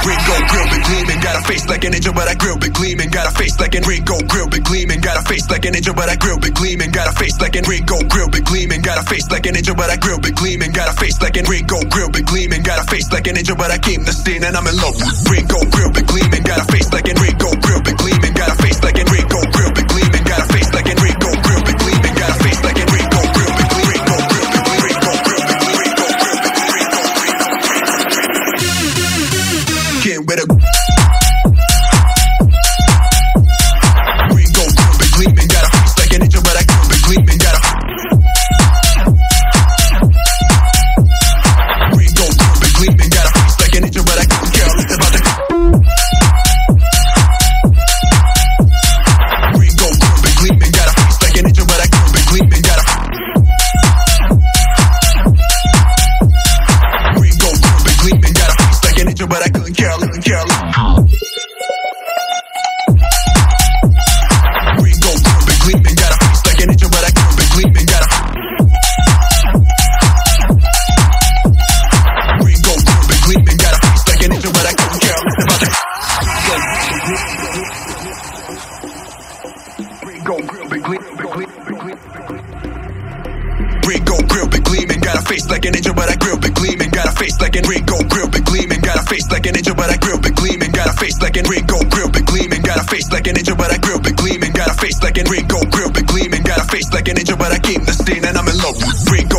Ringo grill been gleaming, got a face like an angel, but I grill been gleaming. Got a face like an Ringo grill been gleaming, got a face like an angel, but I grill been gleaming. Got a face like an Ringo grill been gleaming, got a face like an angel, but I grill been gleaming. Got a face like an Ringo grill been gleaming, got a face like an angel, but I came the scene and I'm in love with Ringo grill been gleaming. Got a face like an gleaming. Can't but I couldn't care less, care. Ringo gleaming, got a face like an angel, but I grill been gleaming, got a got a face like an angel, but I couldn't care less Ringo grill been gleaming, got a face like an angel, but I gleaming, got a face like Ringo grill like an angel, but I grill been gleaming, got a face like an Ringo grill been gleaming, got a face like an angel, but I grill been gleaming, got a face like an Ringo grill been gleaming, got a face like an angel, but I came the scene and I'm in love with Ringo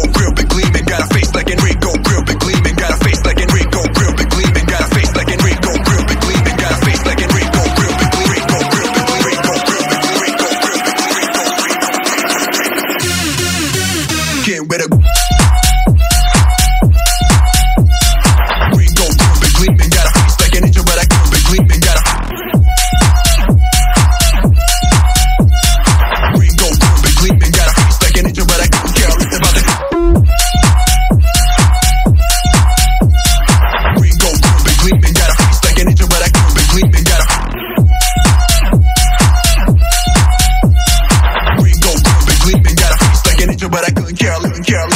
but I couldn't care less, care